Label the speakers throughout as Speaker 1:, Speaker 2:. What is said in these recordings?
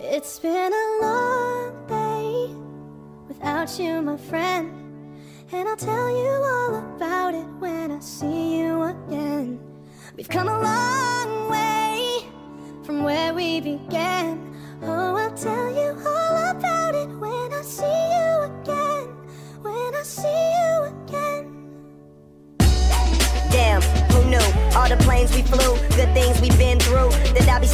Speaker 1: It's been a long day without you, my friend. And I'll tell you all about it when I see you again. We've come a long way from where we began. Oh, I'll tell you all about it when I see you again. When I see you again.
Speaker 2: Damn, who knew? All the planes we flew, good things we've been through.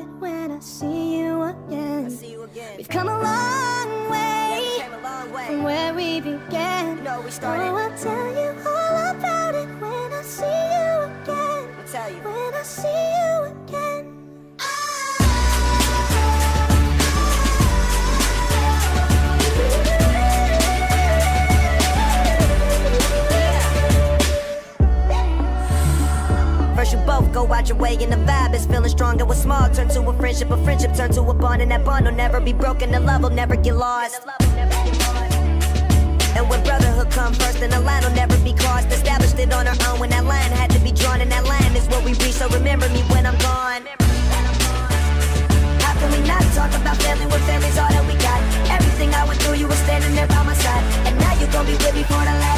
Speaker 1: it when I see you again.
Speaker 2: See you again.
Speaker 1: We've come a long way
Speaker 2: Came a long way.
Speaker 1: from where we began.
Speaker 2: You know we started.
Speaker 1: Oh, I'll tell you all about it when I see you again.
Speaker 2: I'll tell you.
Speaker 1: When I see
Speaker 2: Both go out your way and the vibe is feeling strong. And what's small turn to a friendship, a friendship turn to a bond, and that bond will never be broken. The love will never get lost. And when brotherhood come first, then the line will never be crossed. Established it on our own when that line had to be drawn, and that line is what we reach. So remember me when I'm gone. How can we not talk about family when family's all that we got? Everything I went through, you were standing there by my side, and now you gon' be with me for the last